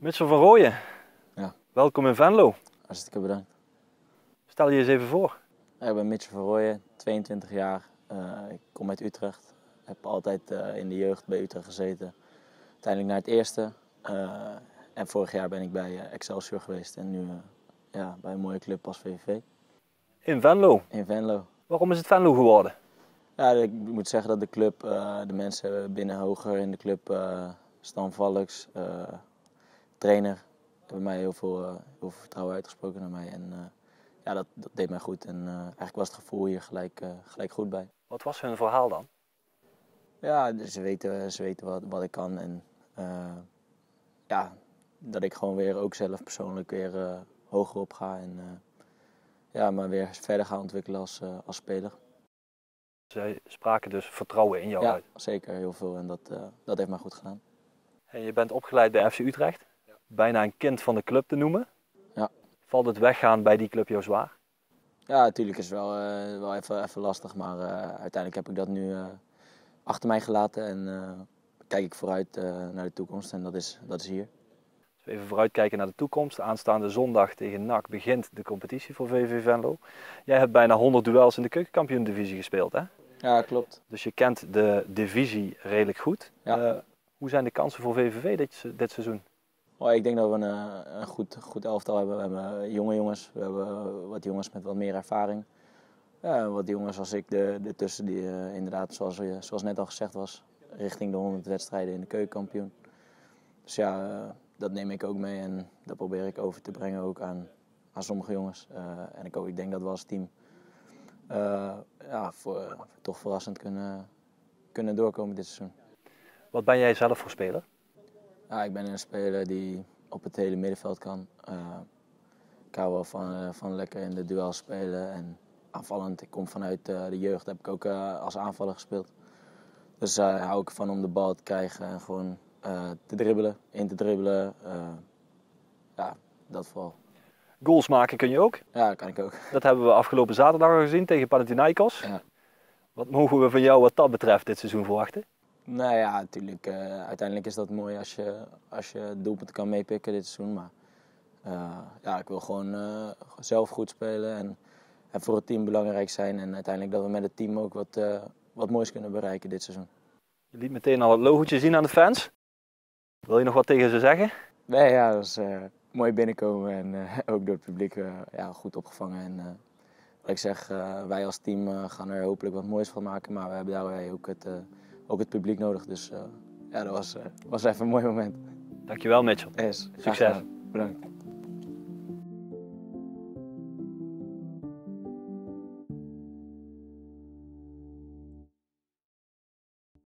Mitchell van Rooyen. Ja. Welkom in Venlo. Hartstikke bedankt. Stel je eens even voor. Ik ben Mitchell van Rooyen, 22 jaar. Eh, ik kom uit Utrecht. Heb altijd eh, in de jeugd bij Utrecht gezeten. Uiteindelijk naar het eerste. Eh, en vorig jaar ben ik bij Excelsior geweest. En nu ja, bij een mooie club als VVV In Venlo. in Venlo. Waarom is het Venlo geworden? Ja, ik moet zeggen dat de club, de mensen binnen hoger in de club, Stan Valks, trainer, hebben mij heel veel, eh, heel veel vertrouwen uitgesproken naar mij. En eh, ja, dat, dat deed mij goed. En eh, eigenlijk was het gevoel hier gelijk, gelijk goed bij. Wat was hun verhaal dan? Ja, ze weten, ze weten wat, wat ik kan. En ja, dat ik gewoon weer ook zelf persoonlijk weer hoger op ga. En eh, ja, maar weer verder ga ontwikkelen als, als speler. Zij spraken dus vertrouwen in jou Ja, uit. zeker heel veel. En dat, dat heeft mij goed gedaan. En je bent opgeleid bij FC Utrecht. Bijna een kind van de club te noemen. Ja. Valt het weggaan bij die club jou zwaar? Ja, natuurlijk is het wel, eh, wel even, even lastig. Maar eh, uiteindelijk heb ik dat nu eh, achter mij gelaten. En kijk ik vooruit naar de toekomst. En dat is, dat is hier. Als we even vooruitkijken naar de toekomst. Aanstaande zondag tegen NAC begint de competitie voor VV Venlo. Jij hebt bijna 100 duels in de keukenkampioen-divisie gespeeld. Hè? Ja, klopt. Dus je kent de divisie redelijk goed. Ja. Hoe zijn de kansen voor VVV dit seizoen? Ik denk dat we een, eh, een goed, goed elftal hebben. We hebben eh, jonge jongens, we hebben eh, wat jongens met wat meer ervaring. Ja, wat jongens als ik de, de tussen die inderdaad, zoals, zoals net al gezegd was, richting de 100 wedstrijden in de keukenkampioen. Dus ja, dat neem ik ook mee en dat probeer ik over te brengen ook aan, aan sommige jongens. En ik, ook, ik denk dat we als team ja, toch verrassend kunnen, kunnen doorkomen dit seizoen. Wat ben jij zelf voor speler? Ja, ik ben een speler die op het hele middenveld kan. Eh, ik hou wel van, eh, van lekker in de duel spelen en aanvallend. Ik kom vanuit eh, de jeugd, heb ik ook als aanvaller gespeeld. Dus daar hou ik van om de bal te krijgen en gewoon te dribbelen, in te dribbelen. ja, dat vooral. Goals maken kun je ook. Ja, dat kan ik ook. Dat hebben we afgelopen zaterdag al gezien tegen Panathinaikos. Ja. Wat mogen we van jou wat dat betreft dit seizoen verwachten? Nou ja, natuurlijk. eh, uiteindelijk is dat mooi als je, als je doelpunten kan meepikken dit seizoen. Maar eh, ja, ik wil gewoon eh, zelf goed spelen en, en voor het team belangrijk zijn. En uiteindelijk dat we met het team ook wat, wat moois kunnen bereiken dit seizoen. Je liet meteen al het logootje zien aan de fans. Wil je nog wat tegen ze zeggen? Nee, ja, dat is mooi binnenkomen en ook door het publiek ja, goed opgevangen. En, wat ik zeg, wij als team gaan er hopelijk wat moois van maken. Maar we hebben daarbij ook het, ook het publiek nodig. Dus eh, ja, dat was, eh, was even een mooi moment. Dankjewel Mitchell. Yes, Succes. Bedankt.